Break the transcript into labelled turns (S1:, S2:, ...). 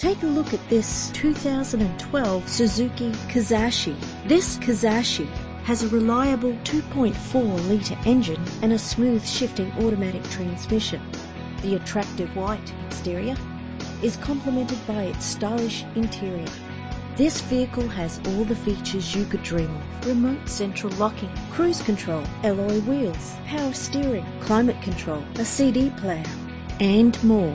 S1: Take a look at this 2012 Suzuki Kizashi. This Kizashi has a reliable 2.4 litre engine and a smooth shifting automatic transmission. The attractive white exterior is complemented by its stylish interior. This vehicle has all the features you could dream of. Remote central locking, cruise control, alloy wheels, power steering, climate control, a CD player, and more.